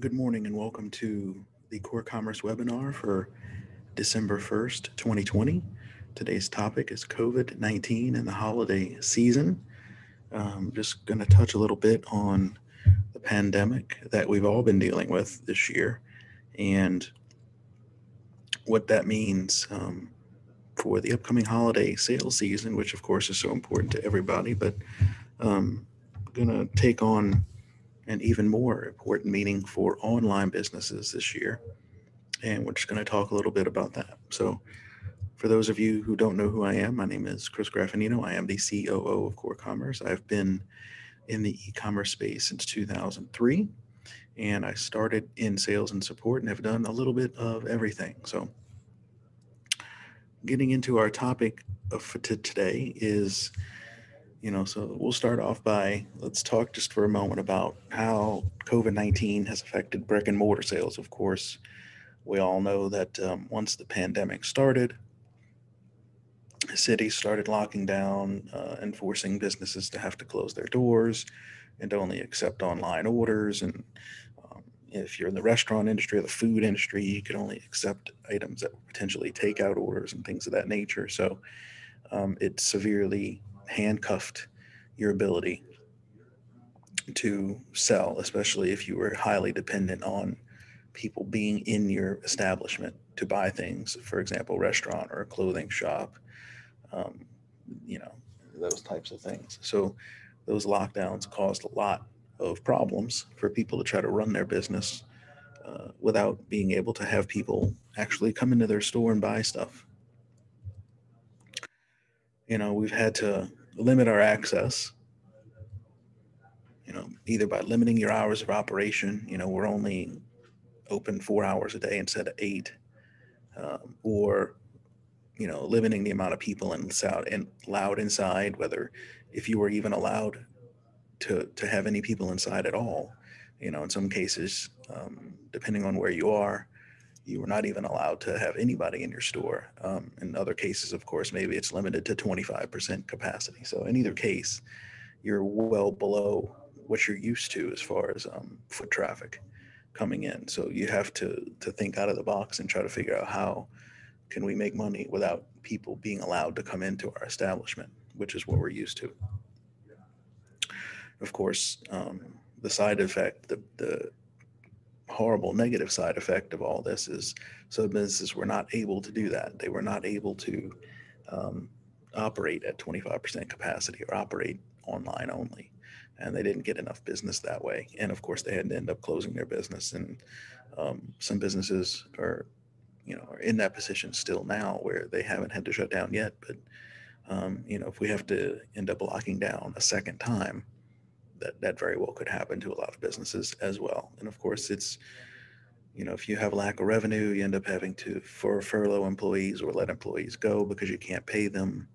Good morning and welcome to the CoreCommerce webinar for December 1st, 2020. Today's topic is COVID 19 and the holiday season. I'm just going to touch a little bit on the pandemic that we've all been dealing with this year and what that means um, for the upcoming holiday sales season, which of course is so important to everybody. But um, going to take on an even more important meaning for online businesses this year. And we're just going to talk a little bit about that. So, for those of you who don't know who I am, my name is Chris Graffinino. I am the COO of CoreCommerce. I've been in the e commerce space since 2003, and I started in sales and support and have done a little bit of everything. So, getting into our topic of today is you know, so we'll start off by let's talk just for a moment about how COVID 19 has affected brick and mortar sales. Of course, we all know that um, once the pandemic started, cities started locking down uh, and forcing businesses to have to close their doors and only accept online orders. And um, if you're in the restaurant industry or the food industry, you could only accept items that were potentially takeout orders and things of that nature. So um, it severely handcuffed your ability to sell, especially if you were highly dependent on people being in your establishment to buy things, for example, restaurant or a clothing shop, um, you know, those types of things. So those lockdowns caused a lot of problems for people to try to run their business uh, without being able to have people actually come into their store and buy stuff. You know, we've had to limit our access you know either by limiting your hours of operation you know we're only open four hours a day instead of eight um, or you know limiting the amount of people inside and loud inside whether if you were even allowed to to have any people inside at all you know in some cases um, depending on where you are you were not even allowed to have anybody in your store. Um, in other cases, of course, maybe it's limited to 25% capacity. So in either case, you're well below what you're used to as far as um, foot traffic coming in. So you have to to think out of the box and try to figure out how can we make money without people being allowed to come into our establishment, which is what we're used to. Of course, um, the side effect, the the horrible negative side effect of all this is some businesses were not able to do that. They were not able to um, operate at 25% capacity or operate online only. And they didn't get enough business that way. And of course, they had to end up closing their business. And um, some businesses are, you know, are in that position still now where they haven't had to shut down yet. But, um, you know, if we have to end up locking down a second time, that that very well could happen to a lot of businesses as well. And of course, it's you know if you have lack of revenue, you end up having to for furlough employees or let employees go because you can't pay them.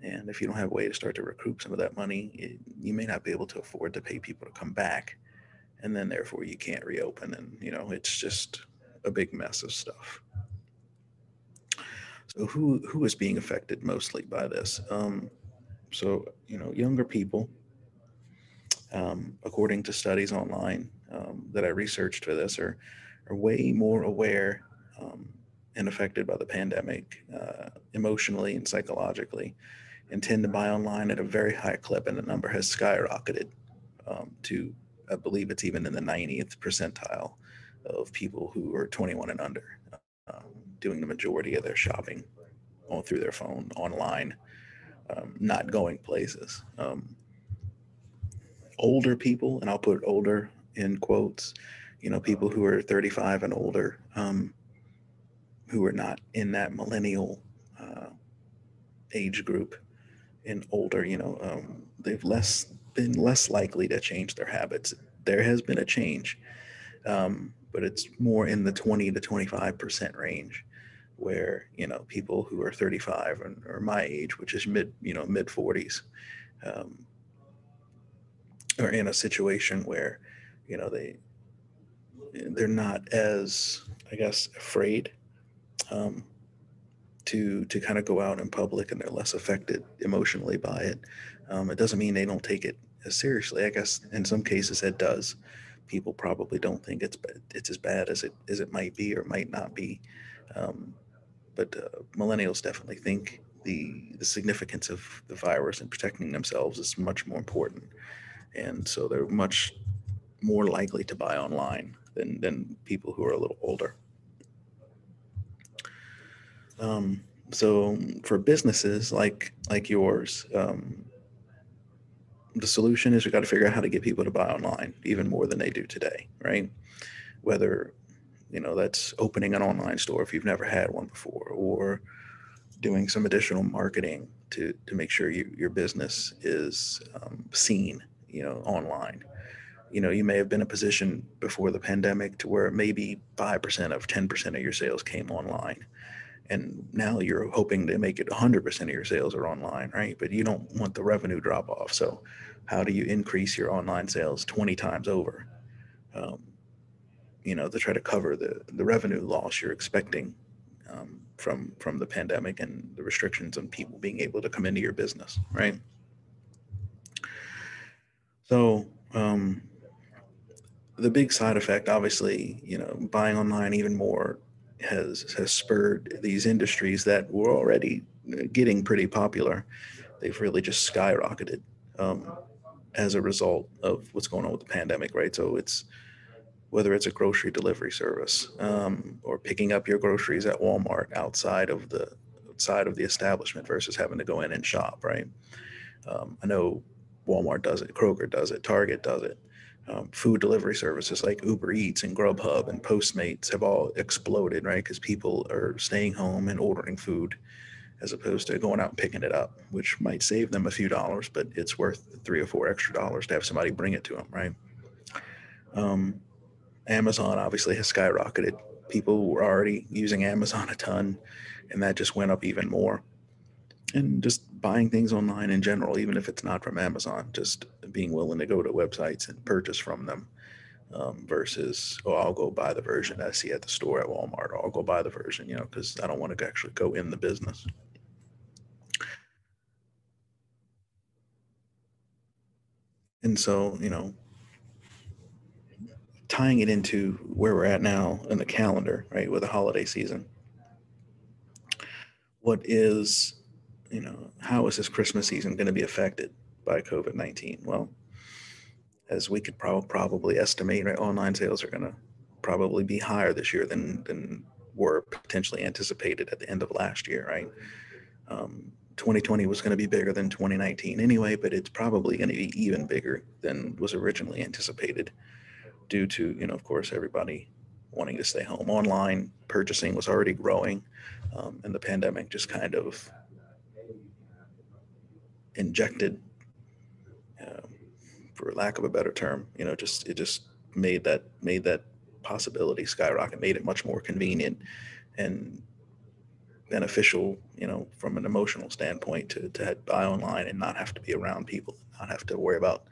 And if you don't have a way to start to recoup some of that money, it, you may not be able to afford to pay people to come back, and then therefore you can't reopen. And you know it's just a big mess of stuff. So who who is being affected mostly by this? Um, so you know younger people um, according to studies online um, that I researched for this, are, are way more aware um, and affected by the pandemic uh, emotionally and psychologically and tend to buy online at a very high clip. And the number has skyrocketed um, to, I believe it's even in the 90th percentile of people who are 21 and under um, doing the majority of their shopping all through their phone online, um, not going places older people, and I'll put older in quotes, you know, people who are 35 and older, um, who are not in that millennial uh, age group and older, you know, um, they've less been less likely to change their habits. There has been a change, um, but it's more in the 20 to 25 percent range, where you know people who are 35 and or my age, which is mid you know mid 40s, um, are in a situation where you know they they're not as i guess afraid um, to to kind of go out in public and they're less affected emotionally by it. Um, it doesn't mean they don't take it as seriously. I guess in some cases it does. People probably don't think it's it's as bad as it as it might be or might not be. Um, but uh, millennials definitely think the the significance of the virus and protecting themselves is much more important, and so they're much more likely to buy online than than people who are a little older. Um, so for businesses like like yours, um, the solution is we got to figure out how to get people to buy online even more than they do today, right? Whether you know that's opening an online store if you've never had one before, or doing some additional marketing to to make sure you, your business is um, seen, you know, online. You know, you may have been in a position before the pandemic to where maybe five percent of ten percent of your sales came online. And now you're hoping to make it 100% of your sales are online right? But you don't want the revenue drop off. So how do you increase your online sales 20 times over? Um, you know to try to cover the the revenue loss you're expecting um, from from the pandemic and the restrictions on people being able to come into your business right so um, the big side effect obviously you know buying online even more has has spurred these industries that were already uh, getting pretty popular. They've really just skyrocketed um, as a result of what's going on with the pandemic, right? So it's whether it's a grocery delivery service um, or picking up your groceries at Walmart outside of the outside of the establishment versus having to go in and shop, right? Um, I know Walmart does it, Kroger does it, Target does it um, food delivery services like Uber Eats and Grubhub and Postmates have all exploded, right? Because people are staying home and ordering food as opposed to going out and picking it up, which might save them a few dollars, but it's worth three or four extra dollars to have somebody bring it to them, right? Um, Amazon obviously has skyrocketed. People were already using Amazon a ton, and that just went up even more and just buying things online in general, even if it's not from Amazon, just being willing to go to websites and purchase from them um, versus, oh, I'll go buy the version I see at the store at Walmart, or I'll go buy the version, you know, because I don't want to actually go in the business. And so, you know, tying it into where we're at now in the calendar, right, with the holiday season, what is you know, how is this Christmas season going to be affected by COVID 19? Well, as we could pro- probably estimate, right, online sales are going to probably be higher this year than, than were potentially anticipated at the end of last year, right? Um, 2020 was going to be bigger than 2019 anyway, but it's probably going to be even bigger than was originally anticipated due to, you know, of course, everybody wanting to stay home. Online purchasing was already growing, um, and the pandemic just kind of injected, uh, for lack of a better term, you know, just it just made that made that possibility skyrocket, made it much more convenient and beneficial, you know, from an emotional standpoint to to buy online and not have to be around people, not have to worry about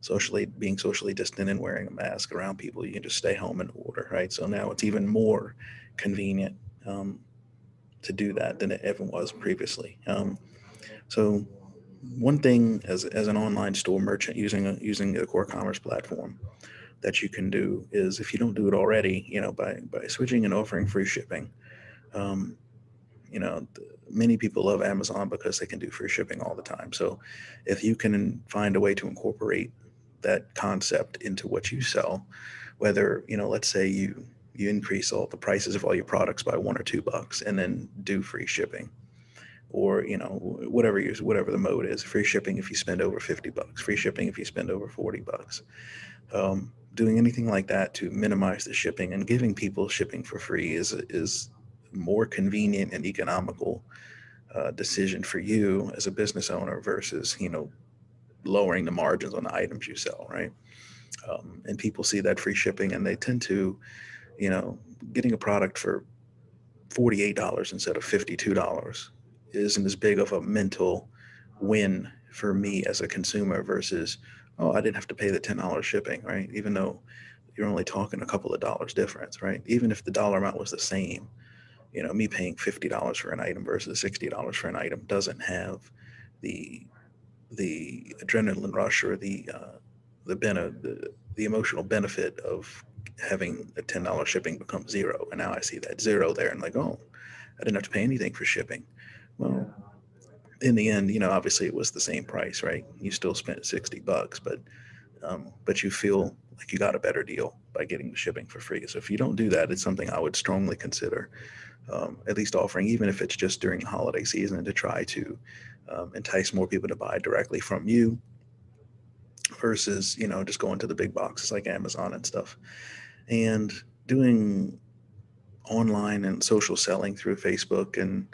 socially being socially distant and wearing a mask around people. You can just stay home and order, right? So now it's even more convenient um, to do that than it ever was previously. Um, so one thing as, as an online store merchant using a, using a CoreCommerce platform that you can do is if you don't do it already, you know, by, by switching and offering free shipping, um, you know, many people love Amazon because they can do free shipping all the time. So if you can find a way to incorporate that concept into what you sell, whether, you know, let's say you, you increase all the prices of all your products by one or two bucks and then do free shipping or you know whatever you whatever the mode is free shipping if you spend over 50 bucks free shipping if you spend over 40 bucks. Um, doing anything like that to minimize the shipping and giving people shipping for free is is more convenient and economical uh, decision for you as a business owner versus you know lowering the margins on the items you sell right? Um, and people see that free shipping and they tend to you know getting a product for $48 instead of $52 isn't as big of a mental win for me as a consumer versus oh i didn't have to pay the $10 shipping right? Even though you're only talking a couple of dollars difference right? Even if the dollar amount was the same you know me paying $50 for an item versus $60 for an item doesn't have the the adrenaline rush or the uh, the, bene- the the emotional benefit of having a ten dollar shipping become zero, and now I see that zero there, and like, oh, I didn't have to pay anything for shipping. Well, in the end, you know, obviously it was the same price, right? You still spent sixty bucks, but um, but you feel like you got a better deal by getting the shipping for free. So if you don't do that, it's something I would strongly consider um, at least offering, even if it's just during the holiday season, to try to um, entice more people to buy directly from you versus you know just going to the big boxes like Amazon and stuff, and doing online and social selling through Facebook and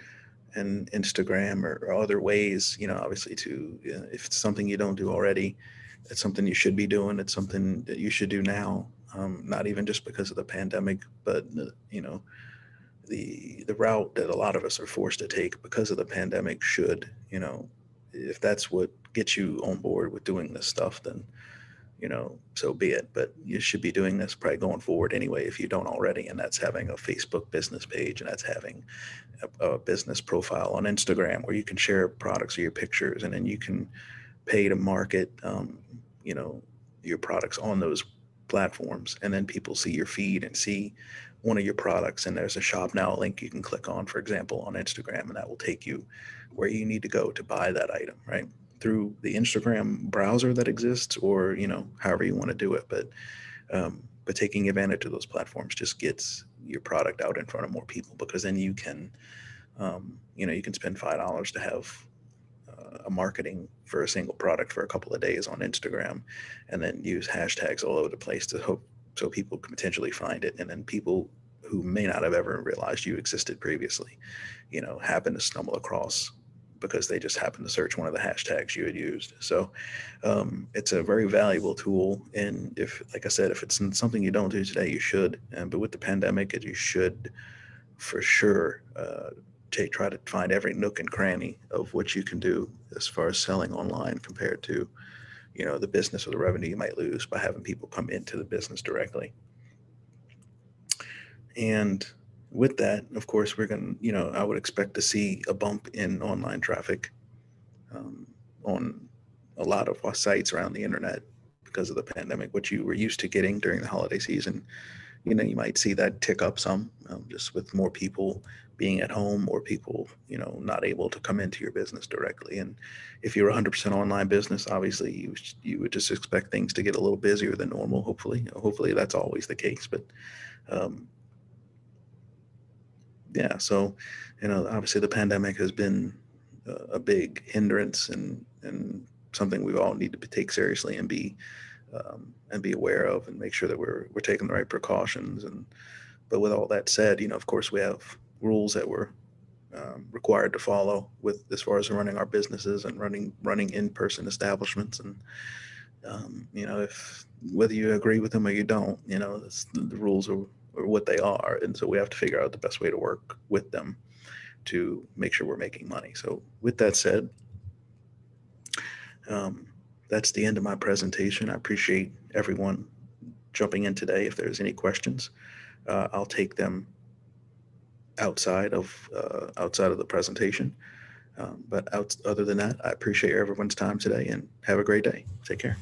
and Instagram or, or other ways. You know, obviously to if it's something you don't do already, it's something you should be doing. It's something that you should do now. Um, not even just because of the pandemic, but uh, you know, the the route that a lot of us are forced to take because of the pandemic should, you know, if that's what gets you on board with doing this stuff, then you know, so be it. But you should be doing this probably going forward anyway if you don't already, and that's having a Facebook business page and that's having a, a business profile on Instagram where you can share products or your pictures, and then you can pay to market, um, you know, your products on those platforms, and then people see your feed and see one of your products and there's a shop now link you can click on for example on instagram and that will take you where you need to go to buy that item right through the instagram browser that exists or you know however you want to do it but um, but taking advantage of those platforms just gets your product out in front of more people because then you can um, you know you can spend five dollars to have uh, a marketing for a single product for a couple of days on instagram and then use hashtags all over the place to hope so people can potentially find it and then people who may not have ever realized you existed previously you know happen to stumble across because they just happened to search one of the hashtags you had used. So um, it's a very valuable tool and if like i said if it's something you don't do today you should. But with the pandemic you should for sure uh, take, try to find every nook and cranny of what you can do as far as selling online compared to you know the business or the revenue you might lose by having people come into the business directly. And with that of course we're going to you know i would expect to see a bump in online traffic um, on a lot of our sites around the internet because of the pandemic what you were used to getting during the holiday season. You know you might see that tick up some um, just with more people being at home or people you know not able to come into your business directly. And if you're 100% online business obviously you you would just expect things to get a little busier than normal hopefully. Hopefully that's always the case but um, yeah so you know obviously the pandemic has been a, big hindrance and and something we all need to take seriously and be um, and be aware of and make sure that we're we're taking the right precautions and but with all that said you know of course we have rules that we're um, required to follow with as far as running our businesses and running running in-person establishments and um, you know if whether you agree with them or you don't you know the rules are, are what they are and so we have to figure out the best way to work with them to make sure we're making money so with that said um, that's the end of my presentation i appreciate everyone jumping in today if there's any questions uh, i'll take them outside of uh, outside of the presentation. Um, but out, other than that, I appreciate everyone's time today and have a great day. Take care.